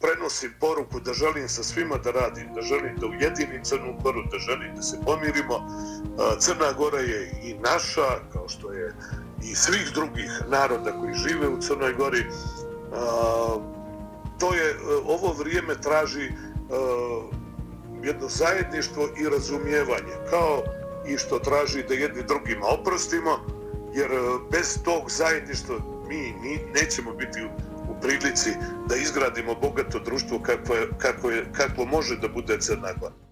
prenosim poruku da želim sa svima da radim, da želim da ujedinim Crnu Goru, da želim da se pomirimo. Crna Gora je i naša, kao što je i svih drugih naroda koji žive u Crnoj Gori. To je, e, ovo vrijeme traži e, jedno zajedništvo i razumijevanje, kao i što traži da jedni drugima oprostimo, jer e, bez tog zajedništva mi, nećemo biti prilici da izgradimo bogato društvo kako, je, kako, je, kako može da bude Crna Gora.